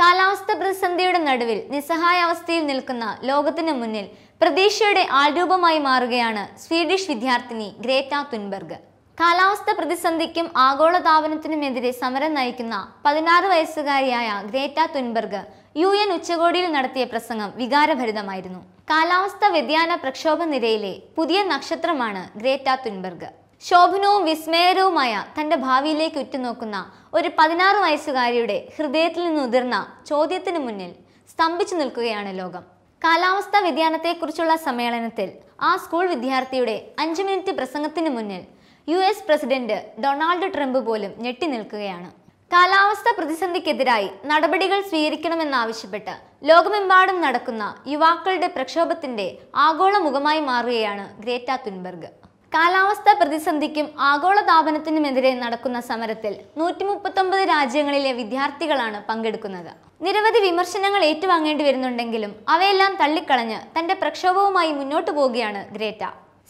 കാലാവസ്ഥ പ്രതിസന്ധിയുടെ നടുവിൽ നിസ്സഹായാവസ്ഥയിൽ നിൽക്കുന്ന ലോകത്തിന് മുന്നിൽ പ്രതീക്ഷയുടെ ആൾരൂപമായി മാറുകയാണ് സ്വീഡിഷ് വിദ്യാർത്ഥിനി ഗ്രേറ്റ തുൻബർഗ്. കാലാവസ്ഥ പ്രതിസന്ധിക്കും ആഗോളതാപനത്തിനുമെതിരെ സമരം നയിക്കുന്ന പതിനാറ് വയസ്സുകാരിയായ ഗ്രേറ്റ തുൻബർഗ് യു എൻ ഉച്ചകോടിയിൽ നടത്തിയ പ്രസംഗം വികാരഭരിതമായിരുന്നു. കാലാവസ്ഥ വ്യതിയാന പ്രക്ഷോഭ നിരയിലെ പുതിയ നക്ഷത്രമാണ് ഗ്രേറ്റ തുൻബർഗ്. ശോഭനവും വിസ്മയകരവുമായ തന്റെ ഭാവിയിലേക്ക് ഉറ്റുനോക്കുന്ന ഒരു പതിനാറ് വയസ്സുകാരിയുടെ ഹൃദയത്തിൽ നിന്ന് ഉതിർന്ന ചോദ്യത്തിന് മുന്നിൽ സ്തംഭിച്ചു നിൽക്കുകയാണ് ലോകം. കാലാവസ്ഥാ വ്യതിയാനത്തെക്കുറിച്ചുള്ള സമ്മേളനത്തിൽ ആ സ്കൂൾ വിദ്യാർത്ഥിയുടെ അഞ്ച് മിനിറ്റ് പ്രസംഗത്തിന് മുന്നിൽ U S president Donald Trump പോലും ഞെട്ടി നിൽക്കുകയാണ്. കാലാവസ്ഥ പ്രതിസന്ധിക്കെതിരായി നടപടികൾ സ്വീകരിക്കണമെന്നാവശ്യപ്പെട്ട് ലോകമെമ്പാടും നടക്കുന്ന യുവാക്കളുടെ പ്രക്ഷോഭത്തിന്റെ ആഗോള മുഖമായി മാറുകയാണ് ഗ്രേറ്റ തുൻബർഗ്. കാലാവസ്ഥാ പ്രതിസന്ധിക്കും ആഗോളതാപനത്തിനുമെതിരെ നടക്കുന്ന സമരത്തിൽ നൂറ്റി മുപ്പത്തൊമ്പത് രാജ്യങ്ങളിലെ വിദ്യാർത്ഥികളാണ് പങ്കെടുക്കുന്നത്. നിരവധി വിമർശനങ്ങൾ ഏറ്റുവാങ്ങേണ്ടി വരുന്നുണ്ടെങ്കിലും അവയെല്ലാം തള്ളിക്കളഞ്ഞ് തന്റെ പ്രക്ഷോഭവുമായി മുന്നോട്ടു പോവുകയാണ് ഗ്രേറ്റ.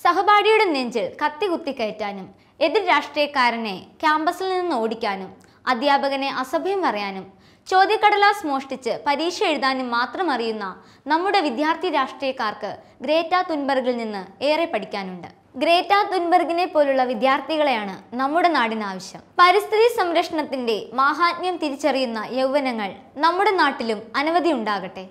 സഹപാഠിയുടെ നെഞ്ചിൽ കത്തി കുത്തിക്കയറ്റാനും എതിർ രാഷ്ട്രീയക്കാരനെ ക്യാമ്പസിൽ നിന്ന് ഓടിക്കാനും അധ്യാപകനെ അസഭ്യം പറയാനും ചോദ്യക്കടലാസ് മോഷ്ടിച്ച് പരീക്ഷ എഴുതാനും മാത്രം അറിയുന്ന നമ്മുടെ വിദ്യാർത്ഥി രാഷ്ട്രീയക്കാർക്ക് ഗ്രേറ്റ തുൻബർഗിൽ നിന്ന് ഏറെ പഠിക്കാനുണ്ട്. ഗ്രേറ്റ തുൻബർഗിനെ പോലുള്ള വിദ്യാർത്ഥികളെയാണ് നമ്മുടെ നാടിന് ആവശ്യം. പരിസ്ഥിതി സംരക്ഷണത്തിന്റെ മാഹാത്മ്യം തിരിച്ചറിയുന്ന യൗവനങ്ങൾ നമ്മുടെ നാട്ടിലും അനവധി ഉണ്ടാകട്ടെ.